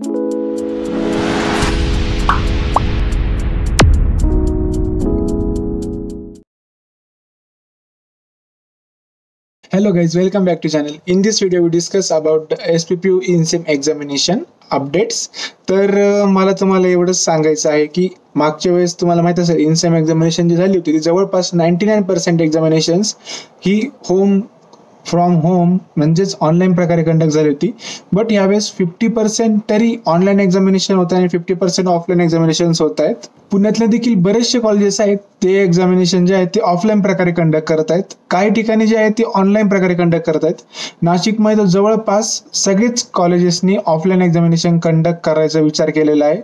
Hello guys, welcome back to channel. In this video, we discuss about the SPPU INSEM examination updates. तर अ, मला तुम्हाला एवढंच सांगायचं आहे की मागच्या वेळेस तुम्हाला माहीत असेल इन्सेम एक्झामिनेशन जी झाली होती ती जवळपास नाईन्टी नाईन पर्सेंट एक्झामिनेशन्स ही होम फ्रॉम होम म्हणजेच ऑनलाईन प्रकारे कंडक्ट झाली होती. बट यावेळेस फिफ्टी पर्सेंट तरी ऑनलाईन एक्झामिनेशन होत आहे आणि फिफ्टी पर्सेंट ऑफलाईन एक्झामिनेशन होत आहेत. पुण्यातले देखील बरेचसे कॉलेजेस आहेत ते एक्झामिनेशन जे आहेत ते ऑफलाईन प्रकारे कंडक्ट करत आहेत. काही ठिकाणी जे आहेत ते ऑनलाईन प्रकारे कंडक्ट करत आहेत. नाशिकमध्ये तर जवळपास सगळेच कॉलेजेसनी ऑफलाईन एक्झामिनेशन कंडक्ट करायचा विचार केलेला आहे.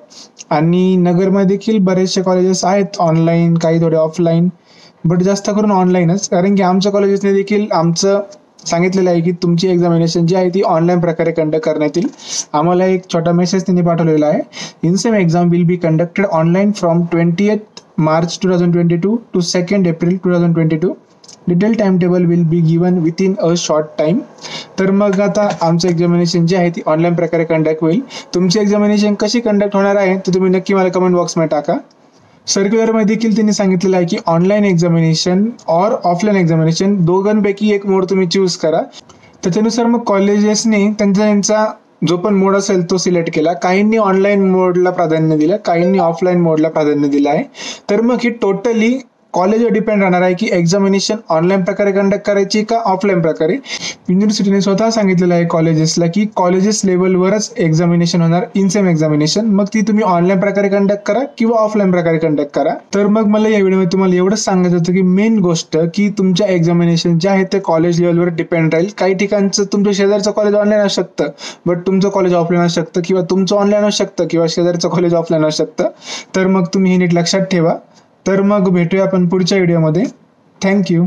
आणि नगरमध्ये देखील बरेचसे कॉलेजेस आहेत ऑनलाईन काही थोडे ऑफलाईन बट जास्त करून ऑनलाईनच कारण की आमच्या कॉलेजेसने देखील आमचं सांगितलेलं आहे की तुमची एक्झामिनेशन जी आहे ती ऑनलाईन प्रकारे कंडक्ट करण्यात येईल. आम्हाला एक छोटा मेसेज त्यांनी पाठवलेला आहे. Insem exam will be conducted online from twenty eighth March two thousand twenty two to second April two thousand twenty two detail time table will be given within a short time तर मग आता आमचं examination जे आहे ती online प्रकारे conduct होईल. तुमची एक्झामिनेशन कशी कंडक्ट होणार आहे ते तुम्ही नक्की मला कमेंट बॉक्समध्ये टाका. सर्क्युलरमध्ये देखील त्यांनी सांगितलेलं आहे की online examination or offline examination दोघांपैकी एक मोड तुम्ही चूज करा. त्याच्यानुसार मग कॉलेजेसने त्यांचा त्यांचा जो पण मोड असेल तो सिलेक्ट केला. काहींनी ऑनलाईन मोडला प्राधान्य दिलं काहींनी ऑफलाईन मोडला प्राधान्य दिलं आहे. तर मग ही टोटली कॉलेजवर डिपेंड राहणार आहे की एक्झामिनेशन ऑनलाईन प्रकारे कंडक्ट करायची का ऑफलाईन प्रकारे? युनिव्हर्सिटीने स्वतः सांगितलेलं आहे कॉलेजेसला की कॉलेजेस लेवलवरच एक्झामिनेशन होणार इनसेम एक्झामिनेशन मग ती तुम्ही ऑनलाईन प्रकारे कंडक्ट करा किंवा ऑफलाईन प्रकारे कंडक्ट करा? तर मग मला या व्हिडिओमध्ये तुम्हाला एवढंच सांगायचं होतं की मेन गोष्ट की तुमच्या एक्झामिनेशन जे आहे ते कॉलेज लेवलवर डिपेंड राहील. काही ठिकाणचं तुमच्या शेजारचं कॉलेज ऑनलाईन असू शकतं बट तुमचं कॉलेज ऑफलाईन असू शकतं किंवा तुमचं ऑनलाईन असू शकतं किंवा शेजारचं कॉलेज ऑफलाईन असू शकतं. तर मग तुम्ही हे नीट लक्षात ठेवा. तर मग भेटूया आपण पुढच्या व्हिडिओमध्ये थँक्यू